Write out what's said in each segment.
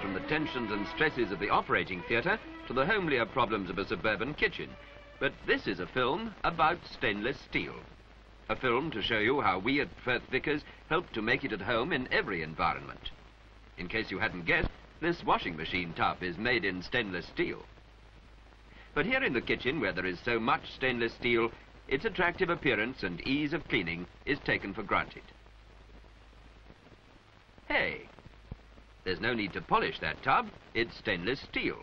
from the tensions and stresses of the operating theatre to the homelier problems of a suburban kitchen. But this is a film about stainless steel. A film to show you how we at Firth Vickers help to make it at home in every environment. In case you hadn't guessed, this washing machine tub is made in stainless steel. But here in the kitchen, where there is so much stainless steel, its attractive appearance and ease of cleaning is taken for granted. Hey, there's no need to polish that tub, it's stainless steel.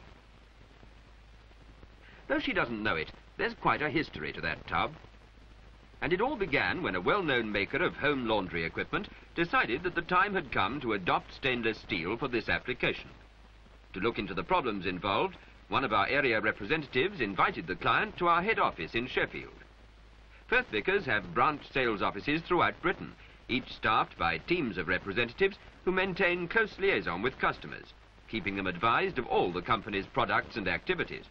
Though she doesn't know it, there's quite a history to that tub. And it all began when a well-known maker of home laundry equipment decided that the time had come to adopt stainless steel for this application. To look into the problems involved, one of our area representatives invited the client to our head office in Sheffield. Firth Vickers have branch sales offices throughout Britain, each staffed by teams of representatives who maintain close liaison with customers, keeping them advised of all the company's products and activities.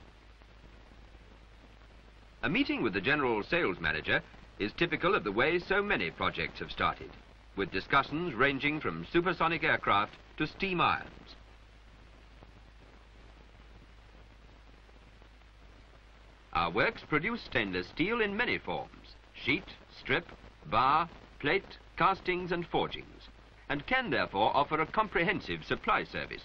A meeting with the general sales manager is typical of the way so many projects have started, with discussions ranging from supersonic aircraft to steam irons. Our works produce stainless steel in many forms, sheet, strip, bar, plate, castings and forgings, and can therefore offer a comprehensive supply service.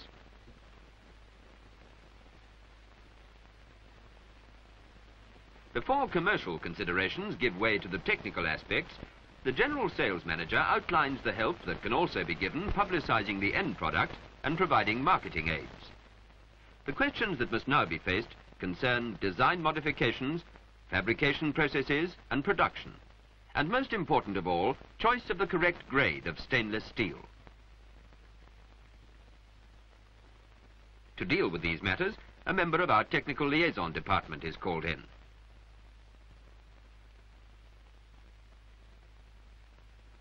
Before commercial considerations give way to the technical aspects, the General Sales Manager outlines the help that can also be given publicising the end product and providing marketing aids. The questions that must now be faced concern design modifications, fabrication processes and production. And most important of all, choice of the correct grade of stainless steel. To deal with these matters, a member of our technical liaison department is called in.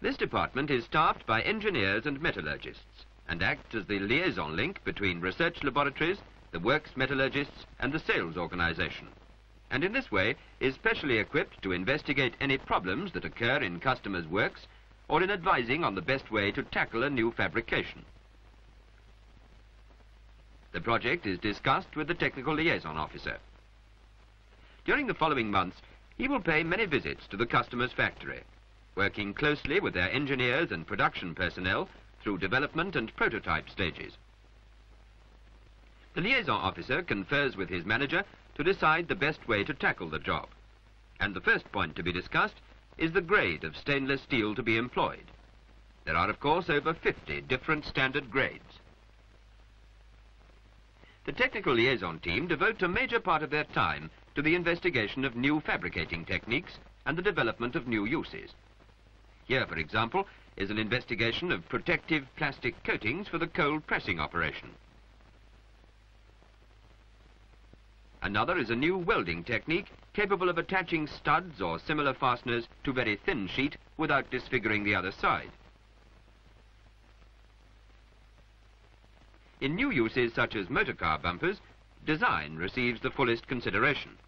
This department is staffed by engineers and metallurgists and acts as the liaison link between research laboratories, the works metallurgists and the sales organization. And in this way is specially equipped to investigate any problems that occur in customers' works or in advising on the best way to tackle a new fabrication. The project is discussed with the technical liaison officer. During the following months, he will pay many visits to the customer's factory working closely with their engineers and production personnel through development and prototype stages. The liaison officer confers with his manager to decide the best way to tackle the job. And the first point to be discussed is the grade of stainless steel to be employed. There are, of course, over 50 different standard grades. The technical liaison team devote a major part of their time to the investigation of new fabricating techniques and the development of new uses. Here, for example, is an investigation of protective plastic coatings for the cold pressing operation. Another is a new welding technique capable of attaching studs or similar fasteners to very thin sheet without disfiguring the other side. In new uses such as motorcar bumpers, design receives the fullest consideration.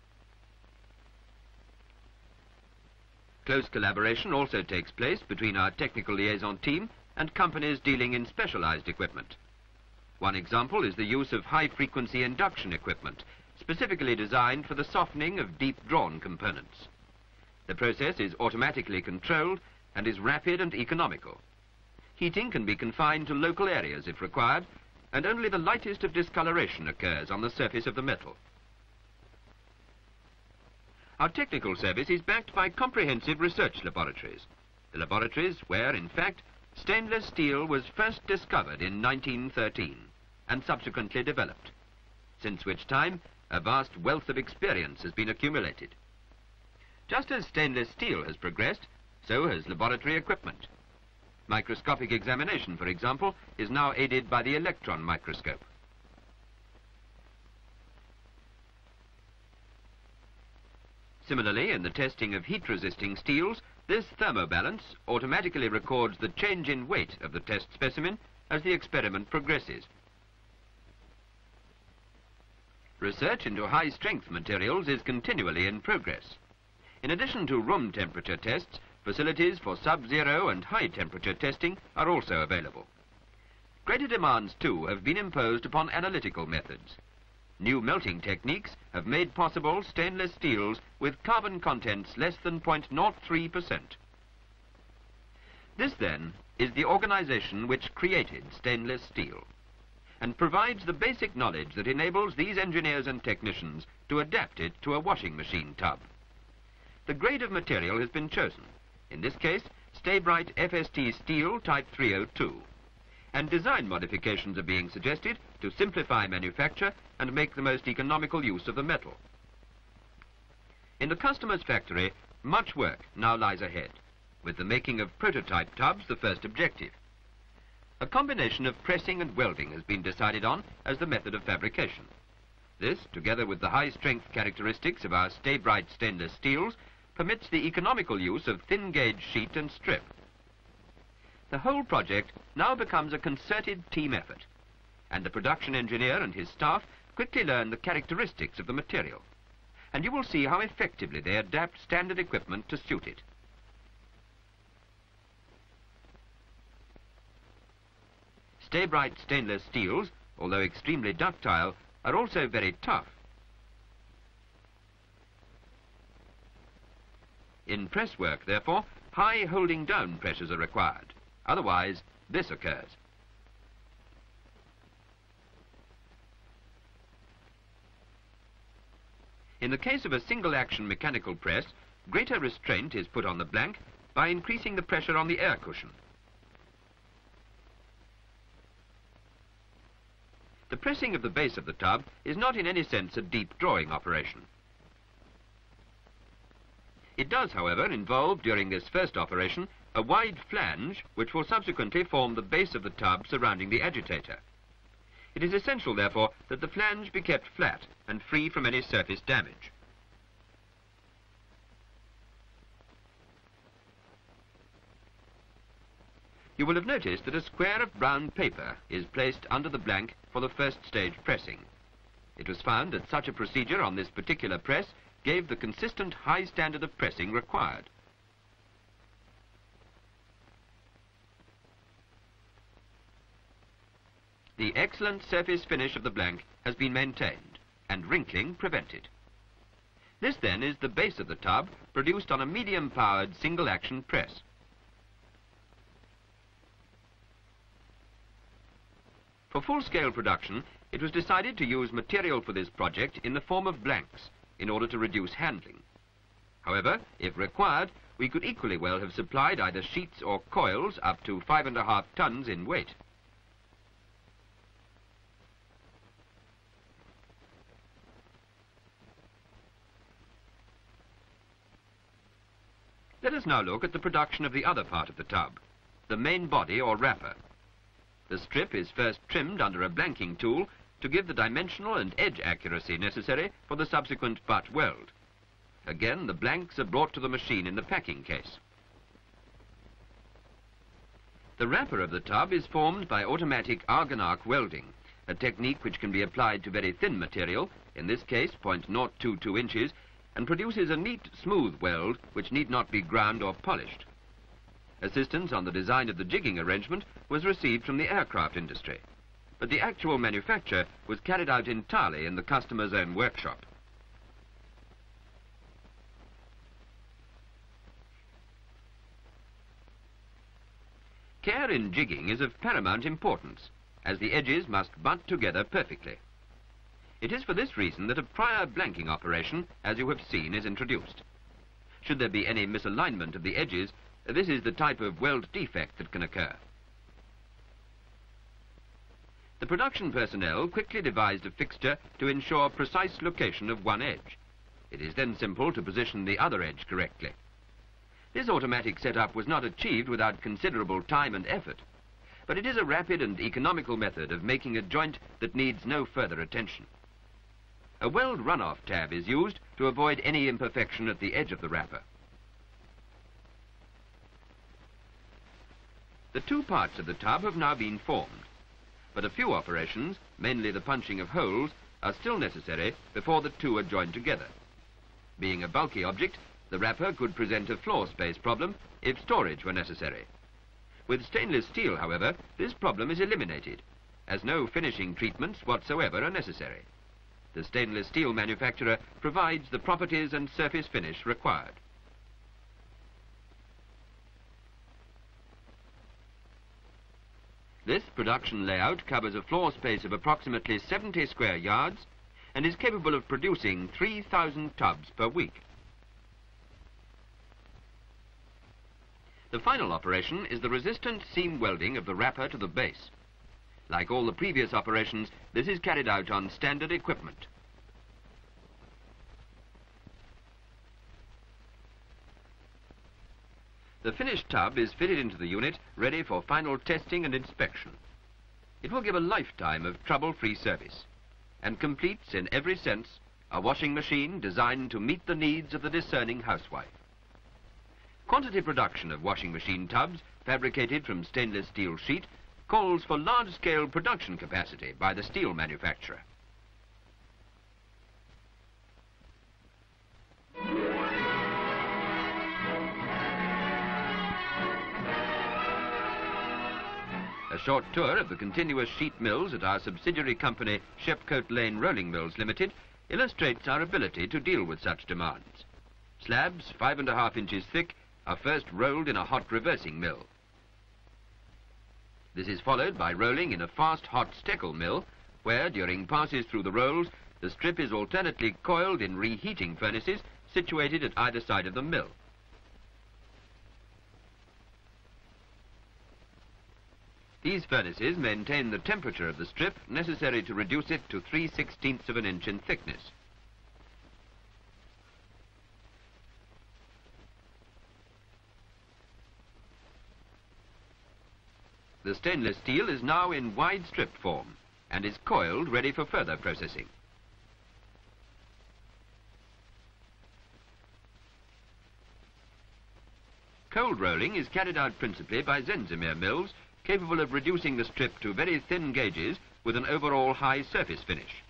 Close collaboration also takes place between our technical liaison team and companies dealing in specialized equipment. One example is the use of high-frequency induction equipment, specifically designed for the softening of deep-drawn components. The process is automatically controlled and is rapid and economical. Heating can be confined to local areas if required, and only the lightest of discoloration occurs on the surface of the metal. Our technical service is backed by comprehensive research laboratories. The laboratories where, in fact, stainless steel was first discovered in 1913 and subsequently developed, since which time a vast wealth of experience has been accumulated. Just as stainless steel has progressed, so has laboratory equipment. Microscopic examination, for example, is now aided by the electron microscope. Similarly, in the testing of heat-resisting steels, this thermobalance automatically records the change in weight of the test specimen as the experiment progresses. Research into high-strength materials is continually in progress. In addition to room temperature tests, facilities for sub-zero and high-temperature testing are also available. Greater demands, too, have been imposed upon analytical methods. New melting techniques have made possible stainless steels with carbon contents less than 0.03%. This, then, is the organization which created stainless steel and provides the basic knowledge that enables these engineers and technicians to adapt it to a washing machine tub. The grade of material has been chosen. In this case, Sta-Brite FST steel type 302. And design modifications are being suggested to simplify manufacture and make the most economical use of the metal. In the customer's factory, much work now lies ahead, with the making of prototype tubs the first objective. A combination of pressing and welding has been decided on as the method of fabrication. This, together with the high-strength characteristics of our Sta-Brite stainless steels, permits the economical use of thin-gauge sheet and strip. The whole project now becomes a concerted team effort, and the production engineer and his staff quickly learn the characteristics of the material, and you will see how effectively they adapt standard equipment to suit it. Sta-Brite stainless steels, although extremely ductile, are also very tough. In press work, therefore, high holding down pressures are required. Otherwise, this occurs. In the case of a single action mechanical press, greater restraint is put on the blank by increasing the pressure on the air cushion. The pressing of the base of the tub is not in any sense a deep drawing operation. It does, however, involve, during this first operation, a wide flange which will subsequently form the base of the tub surrounding the agitator. It is essential, therefore, that the flange be kept flat and free from any surface damage. You will have noticed that a square of brown paper is placed under the blank for the first stage pressing. It was found that such a procedure on this particular press gave the consistent high standard of pressing required. The excellent surface finish of the blank has been maintained and wrinkling prevented. This then is the base of the tub produced on a medium-powered single-action press. For full-scale production, it was decided to use material for this project in the form of blanks in order to reduce handling. However, if required, we could equally well have supplied either sheets or coils up to five and a half tons in weight. Let us now look at the production of the other part of the tub, the main body or wrapper. The strip is first trimmed under a blanking tool to give the dimensional and edge accuracy necessary for the subsequent butt weld. Again, the blanks are brought to the machine in the packing case. The wrapper of the tub is formed by automatic argon arc welding, a technique which can be applied to very thin material, in this case 0.022 inches, and produces a neat, smooth weld which need not be ground or polished. Assistance on the design of the jigging arrangement was received from the aircraft industry, but the actual manufacture was carried out entirely in the customer's own workshop. Care in jigging is of paramount importance, as the edges must butt together perfectly. It is for this reason that a prior blanking operation, as you have seen, is introduced. Should there be any misalignment of the edges, this is the type of weld defect that can occur. The production personnel quickly devised a fixture to ensure precise location of one edge. It is then simple to position the other edge correctly. This automatic setup was not achieved without considerable time and effort, but it is a rapid and economical method of making a joint that needs no further attention. A weld runoff tab is used to avoid any imperfection at the edge of the wrapper. The two parts of the tub have now been formed, but a few operations, mainly the punching of holes, are still necessary before the two are joined together. Being a bulky object, the wrapper could present a floor space problem if storage were necessary. With stainless steel, however, this problem is eliminated, as no finishing treatments whatsoever are necessary. The stainless steel manufacturer provides the properties and surface finish required. This production layout covers a floor space of approximately 70 square yards and is capable of producing 3,000 tubs per week. The final operation is the resistant seam welding of the wrapper to the base. Like all the previous operations, this is carried out on standard equipment. The finished tub is fitted into the unit, ready for final testing and inspection. It will give a lifetime of trouble-free service and completes, in every sense, a washing machine designed to meet the needs of the discerning housewife. Quantity production of washing machine tubs fabricated from stainless steel sheet calls for large-scale production capacity by the steel manufacturer. A short tour of the continuous sheet mills at our subsidiary company, Shepcote Lane Rolling Mills Limited, illustrates our ability to deal with such demands. Slabs five and a half inches thick are first rolled in a hot reversing mill. This is followed by rolling in a fast hot Steckel mill, where during passes through the rolls, the strip is alternately coiled in reheating furnaces situated at either side of the mill. These furnaces maintain the temperature of the strip necessary to reduce it to 3 16ths of an inch in thickness. The stainless steel is now in wide strip form and is coiled ready for further processing. Cold rolling is carried out principally by Sendzimir mills capable of reducing the strip to very thin gauges with an overall high surface finish.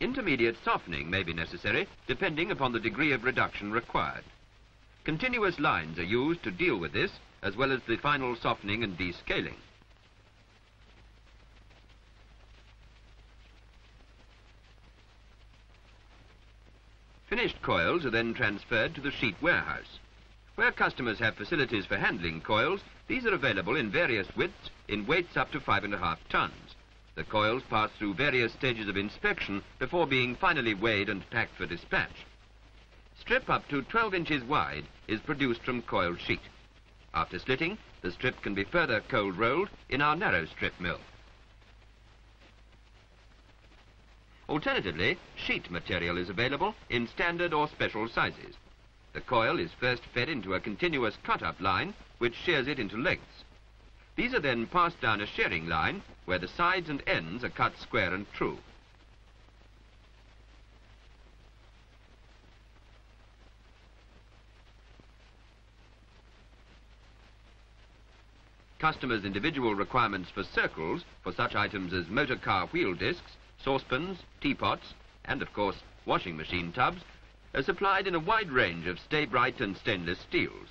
Intermediate softening may be necessary, depending upon the degree of reduction required. Continuous lines are used to deal with this, as well as the final softening and descaling. Finished coils are then transferred to the sheet warehouse. Where customers have facilities for handling coils, these are available in various widths in weights up to five and a half tons. The coils pass through various stages of inspection before being finally weighed and packed for dispatch. Strip up to 12 inches wide is produced from coiled sheet. After slitting, the strip can be further cold rolled in our narrow strip mill. Alternatively, sheet material is available in standard or special sizes. The coil is first fed into a continuous cut-up line, which shears it into lengths. These are then passed down a shearing line where the sides and ends are cut square and true. Customers' individual requirements for circles for such items as motor car wheel discs, saucepans, teapots, and of course washing machine tubs are supplied in a wide range of Sta-Brite and stainless steels.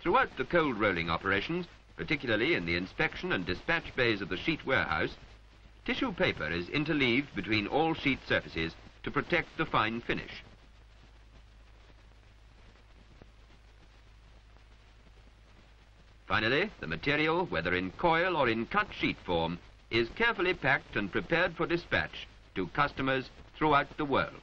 Throughout the cold rolling operations, particularly in the inspection and dispatch bays of the sheet warehouse, tissue paper is interleaved between all sheet surfaces to protect the fine finish. Finally, the material, whether in coil or in cut sheet form, is carefully packed and prepared for dispatch to customers throughout the world.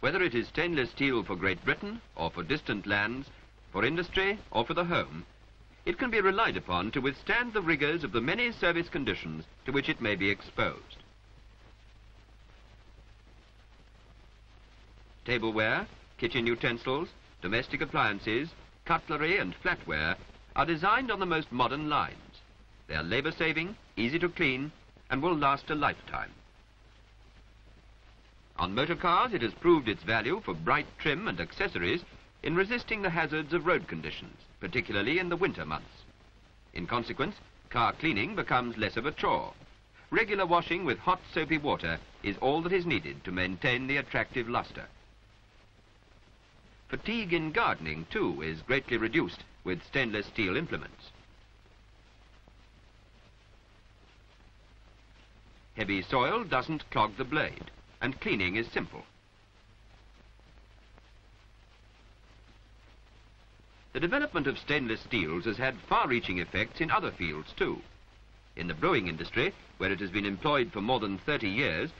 Whether it is stainless steel for Great Britain or for distant lands, for industry or for the home, it can be relied upon to withstand the rigors of the many service conditions to which it may be exposed. Tableware, kitchen utensils, domestic appliances, cutlery and flatware are designed on the most modern lines. They are labor-saving, easy to clean, and will last a lifetime. On motor cars, it has proved its value for bright trim and accessories in resisting the hazards of road conditions, particularly in the winter months. In consequence, car cleaning becomes less of a chore. Regular washing with hot soapy water is all that is needed to maintain the attractive luster. Fatigue in gardening, too, is greatly reduced with stainless steel implements. Heavy soil doesn't clog the blade, and cleaning is simple. The development of stainless steels has had far-reaching effects in other fields too. In the brewing industry, where it has been employed for more than 30 years,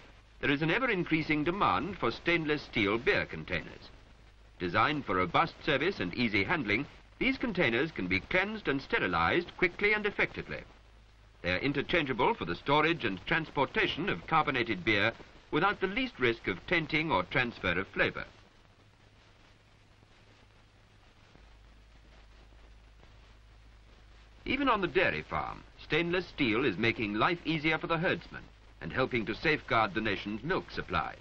there is an ever-increasing demand for stainless steel beer containers. Designed for robust service and easy handling, these containers can be cleansed and sterilized quickly and effectively. They are interchangeable for the storage and transportation of carbonated beer without the least risk of tainting or transfer of flavor. Even on the dairy farm, stainless steel is making life easier for the herdsman and helping to safeguard the nation's milk supply.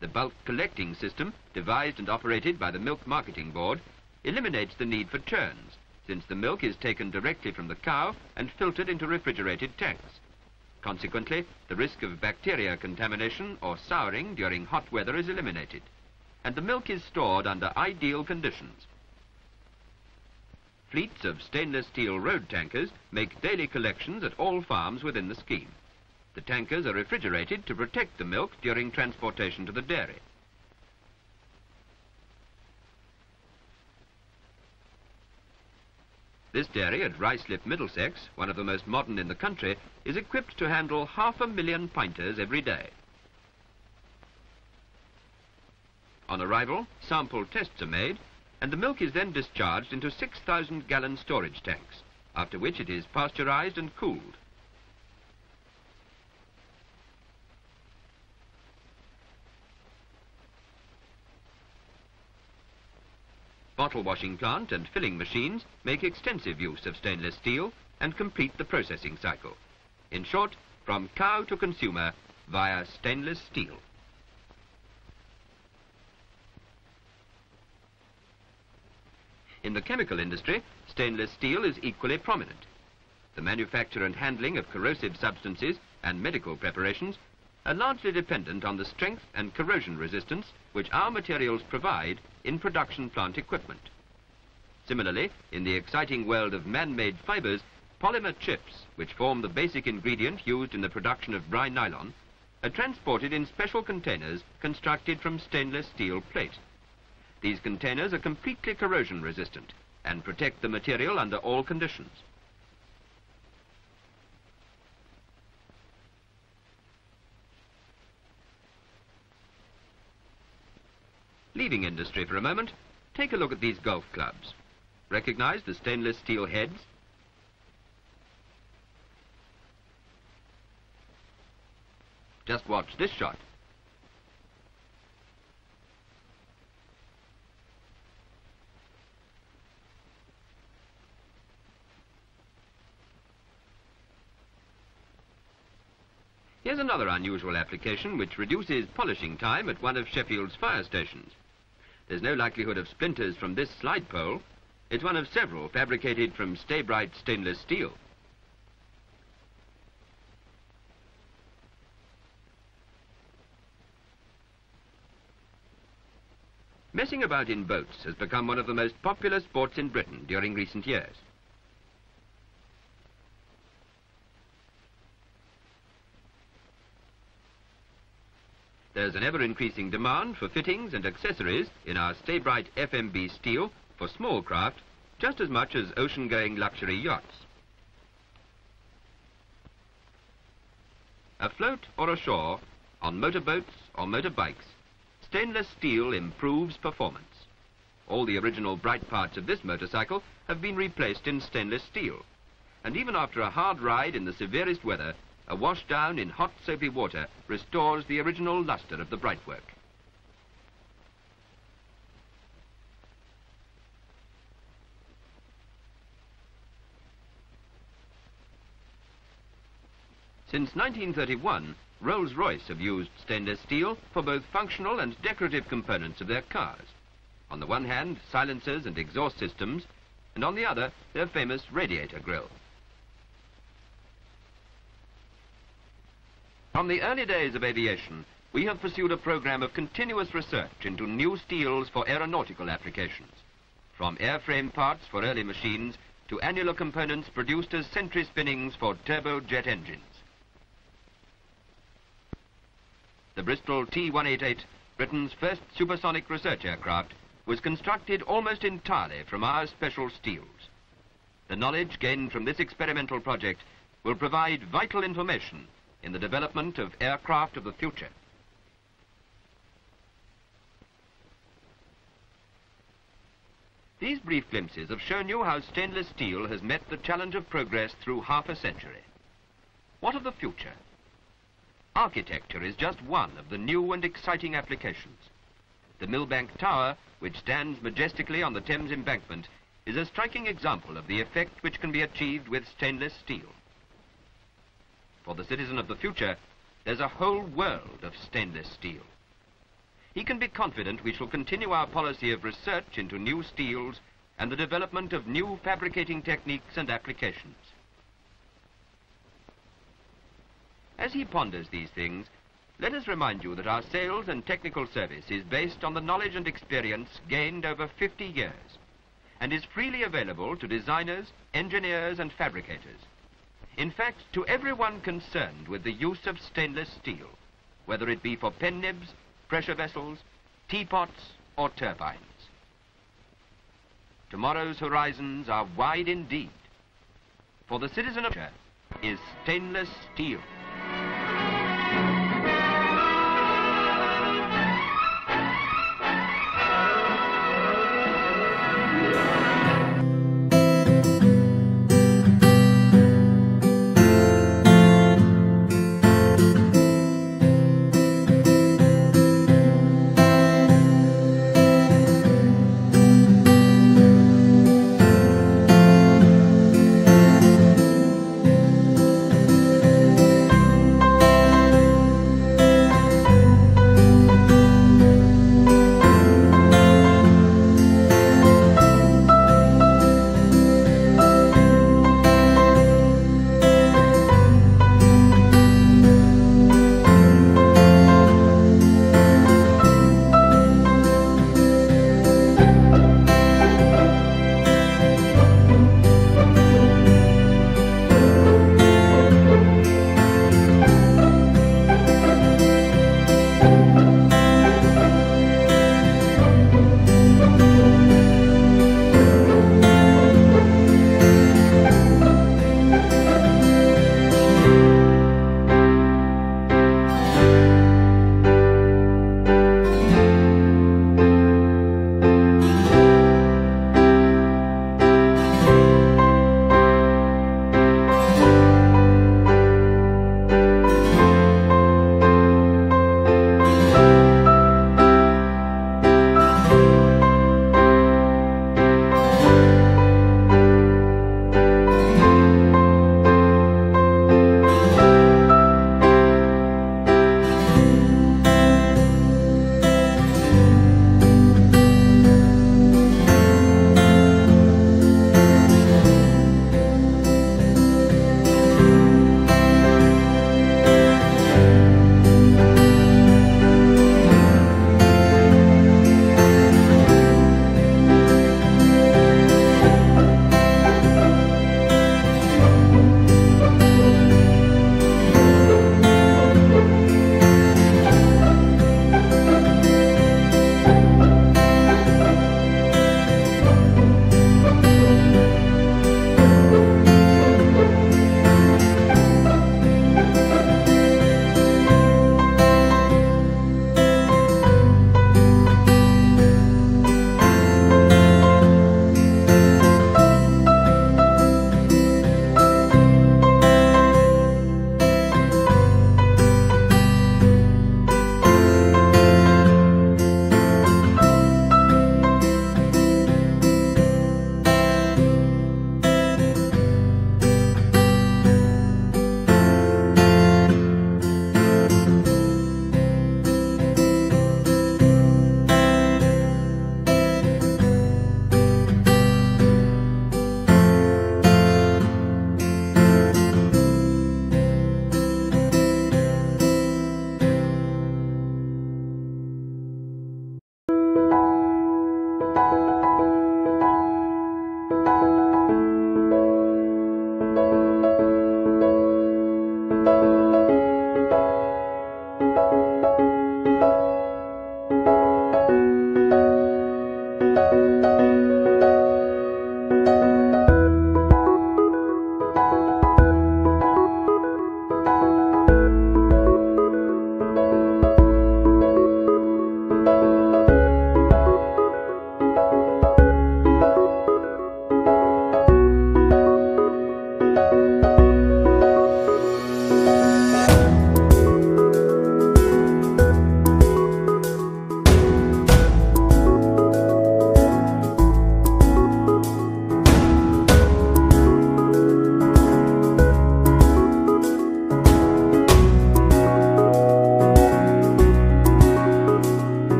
The bulk collecting system, devised and operated by the Milk Marketing Board, eliminates the need for churns, since the milk is taken directly from the cow and filtered into refrigerated tanks. Consequently, the risk of bacteria contamination or souring during hot weather is eliminated, and the milk is stored under ideal conditions. Fleets of stainless steel road tankers make daily collections at all farms within the scheme. The tankers are refrigerated to protect the milk during transportation to the dairy. This dairy at Ruislip, Middlesex, one of the most modern in the country, is equipped to handle half a million pinters every day. On arrival, sample tests are made, and the milk is then discharged into 6,000 gallon storage tanks, after which it is pasteurized and cooled. Bottle washing plant and filling machines make extensive use of stainless steel and complete the processing cycle. In short, from cow to consumer via stainless steel. In the chemical industry, stainless steel is equally prominent. The manufacture and handling of corrosive substances and medical preparations are largely dependent on the strength and corrosion resistance which our materials provide in production plant equipment. Similarly, in the exciting world of man-made fibers, polymer chips, which form the basic ingredient used in the production of Bri-Nylon, are transported in special containers constructed from stainless steel plate. These containers are completely corrosion resistant and protect the material under all conditions. Leaving industry for a moment, take a look at these golf clubs. Recognize the stainless steel heads? Just watch this shot. Here's another unusual application which reduces polishing time at one of Sheffield's fire stations. There's no likelihood of splinters from this slide pole. It's one of several fabricated from Sta-Brite stainless steel. Messing about in boats has become one of the most popular sports in Britain during recent years. There's an ever-increasing demand for fittings and accessories in our Sta-Brite FMB steel for small craft just as much as ocean-going luxury yachts. Afloat or ashore, on motorboats or motorbikes, stainless steel improves performance. All the original bright parts of this motorcycle have been replaced in stainless steel. And even after a hard ride in the severest weather, a wash down in hot soapy water restores the original luster of the brightwork. Since 1931, Rolls-Royce have used stainless steel for both functional and decorative components of their cars. On the one hand, silencers and exhaust systems, and on the other, their famous radiator grille. From the early days of aviation, we have pursued a program of continuous research into new steels for aeronautical applications, from airframe parts for early machines to annular components produced as century spinnings for turbojet engines. The Bristol T-188, Britain's first supersonic research aircraft, was constructed almost entirely from our special steels. The knowledge gained from this experimental project will provide vital information in the development of aircraft of the future. These brief glimpses have shown you how stainless steel has met the challenge of progress through half a century. What of the future? Architecture is just one of the new and exciting applications. The Millbank Tower, which stands majestically on the Thames embankment, is a striking example of the effect which can be achieved with stainless steel. For the citizen of the future, there's a whole world of stainless steel. He can be confident we shall continue our policy of research into new steels and the development of new fabricating techniques and applications. As he ponders these things, let us remind you that our sales and technical service is based on the knowledge and experience gained over 50 years and is freely available to designers, engineers and fabricators. In fact, to everyone concerned with the use of stainless steel, whether it be for pen nibs, pressure vessels, teapots or turbines. Tomorrow's horizons are wide indeed, for the citizen of is stainless steel.